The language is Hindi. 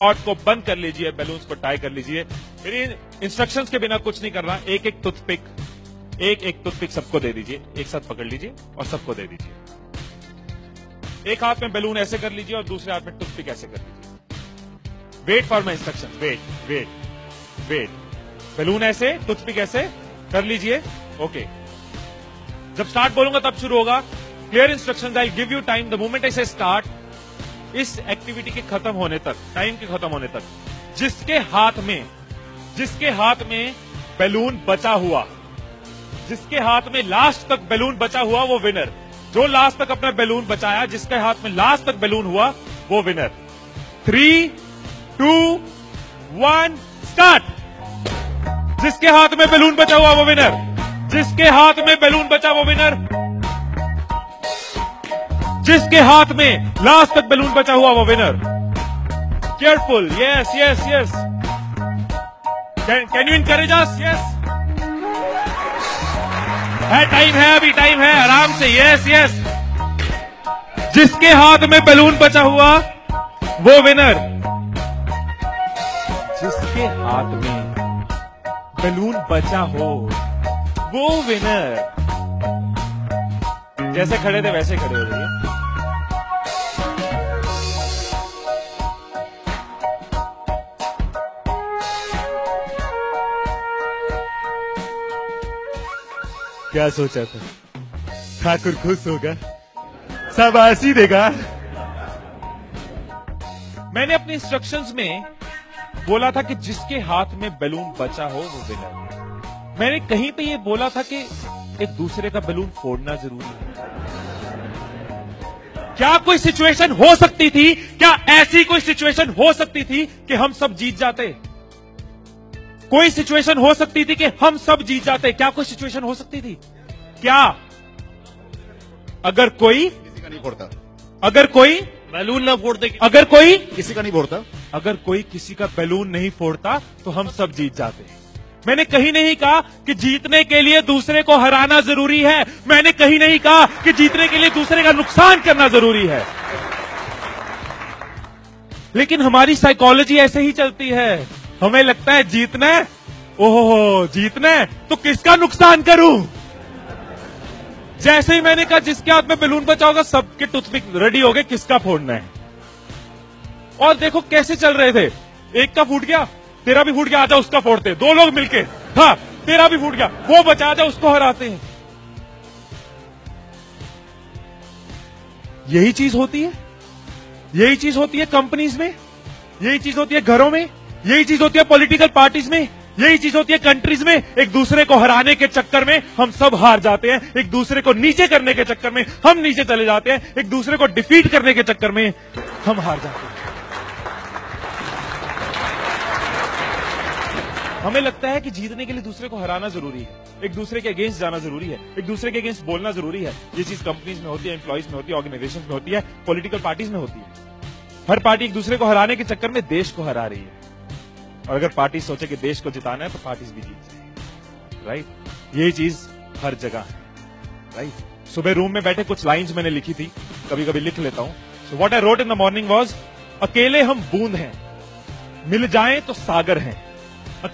पॉट को बंद कर लीजिए, बैलून्स को टाई कर लीजिए। मेरी इंस्ट्रक्शंस के बिना कुछ नहीं करना। एक एक टूथपिक एक एक टूथपिक सबको दे दीजिए। एक साथ पकड़ लीजिए और सबको दे दीजिए। एक हाथ में बैलून ऐसे कर लीजिए और दूसरे हाथ में टूथपिक ऐसे कर लीजिए। Wait for my instruction wait wait wait balloon ऐसे टूथपिक ऐसे कर लीजिए। ओके जब स्टार्ट बोलूँगा तब शुरू होगा। Clear instruction I give you time the moment ऐसे स्टार्ट इस एक्टिविटी के खत्म होने तक टाइम के खत्म होने तक, जिसके हाथ में, जिसके हाथ में बैलून बचा हुआ, जिसके हाथ में लास्ट तक बैलून बचा हुआ वो विनर जो लास्ट तक अपना बैलून बचाया, जिसके हाथ में लास्ट तक बैलून हुआ, वो winner three two one start जिसके हाथ में बैलून बचा हुआ वो विनर जिसके हाथ में बैलून बचा वो विनर जिसके हाथ में लास्ट तक बैलून बचा हुआ वो winner careful yes yes yes can you encourage us yes है टाइम है अभी टाइम है, आराम से. यस यस जिसके हाथ में बैलून बचा हुआ वो विनर जिसके हाथ में बैलून बचा हो वो विनर जैसे खड़े थे, वैसे खड़े हो जाइए क्या सोचा था? ठाकुर खुश होगा। सब आसी देगा। मैंने अपने इंस्ट्रक्शंस में बोला था कि जिसके हाथ में बैलून बचा हो, वो विनर मैंने कहीं पे ये बोला था कि एक दूसरे का बैलून फोड़ना ज़रूरी है। क्या कोई सिचुएशन हो सकती थी? क्या ऐसी कोई सिचुएशन हो सकती थी कि हम सब जीत जाते? कोई सिचुएशन हो सकती थी कि हम सब जीत जाते। क्या कोई सिचुएशन हो सकती थी? क्या? अगर कोई किसी का नहीं फोड़ता। अगर कोई बैलून ना फोड़ते अगर कोई किसी का नहीं फोड़ता। अगर कोई किसी का बैलून नहीं फोड़ता तो हम सब जीत जाते मैंने कहीं नहीं कहा कि जीतने के लिए दूसरे को हराना ज़रूरी है। मैंने कहीं नहीं कहा कि जीतने के लिए दूसरे का नुकसान करना ज़रूरी है। लेकिन हमारी साइकोलॉजी ऐसे ही चलती है। हमें लगता है जीतना? है ओहो जीतना? है तो किसका नुकसान करूँ? जैसे ही मैंने कहा, जिसके हाथ में बैलून बचा होगा सबके टूथपिक रेडी हो गए, किसका फोड़ना है? और देखो कैसे चल रहे थे। एक का फूट गया, तेरा भी फूट गया आजा उसका फोड़ते। दो लोग मिलके। हाँ तेरा भी फूट गया। वो बचा जा उसको हराते हैं। यही चीज़ होती है? यही चीज़ होती है कंपनीज़ में? यही चीज़ होती है घरों में? यही चीज़ होती है पॉलिटिकल पार्टीज़ में, यही चीज़ होती है कंट्रीज़ में, एक दूसरे को हराने के चक्कर में हम सब हार जाते हैं, एक दूसरे को नीचे करने के चक्कर में हम नीचे चले जाते हैं, एक दूसरे को डिफीट करने के चक्कर में हम हार जाते हैं। हमें लगता है कि जीतने के लिए दूसरे को हराना ज़रूरी है, एक दूसरे के अगेंस्ट जाना ज़रूरी है, एक दूसरे के अगेंस्ट बोलना ज़रूरी है। ये चीज़ कंपनीज़ में होती है एम्प्लॉइज में होती है ऑर्गेनाइजेशन में होती है पॉलिटिकल पार्टीज़ में होती है। हर पार्टी एक दूसरे को हराने के चक्कर में देश को हरा रही है। और अगर पार्टी सोचे कि देश को जिताना है तो पार्टीज़ भी जीत राइट यही चीज़ हर जगह है। राइट सुबह रूम में बैठे कुछ लाइंस मैंने लिखी थी कभी कभी लिख लेता हूँ। So what I wrote in the morning was अकेले हम बूंद हैं। मिल जाएँ तो सागर हैं।